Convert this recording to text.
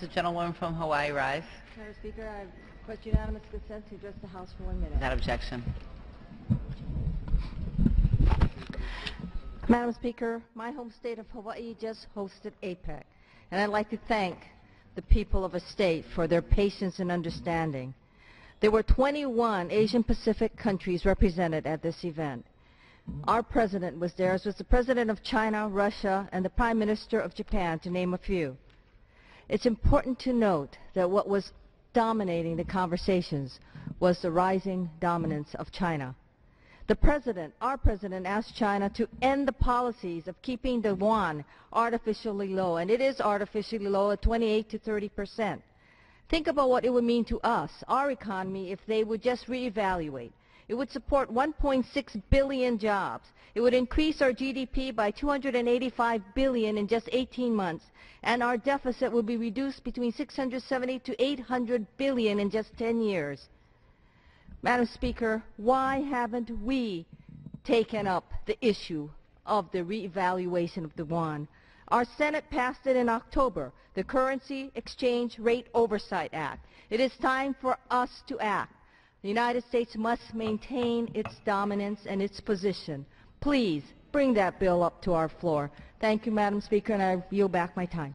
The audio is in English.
The gentlewoman from Hawaii rise Madam Speaker, I request unanimous consent to address the House for one minute. without objection. Madam Speaker, my home state of Hawaii just hosted APEC, and I'd like to thank the people of a state for their patience and understanding. There were 21 Asian Pacific countries represented at this event. Our president was there, as was the president of China, Russia, and the prime minister of Japan, to name a few. It's important to note that what was dominating the conversations was the rising dominance of China. The president, our president, asked China to end the policies of keeping the yuan artificially low, and it is artificially low at 28 to 30 percent. Think about what it would mean to us, our economy, if they would just reevaluate. It would support 1.6 billion jobs. It would increase our GDP by 285 billion in just 18 months, and our deficit would be reduced between 670 to 800 billion in just 10 years. Madam Speaker, why haven't we taken up the issue of the reevaluation of the yuan? Our Senate passed it in October, the Currency Exchange Rate Oversight Act. It is time for us to act. The United States must maintain its dominance and its position. Please bring that bill up to our floor. Thank you, Madam Speaker, and I yield back my time.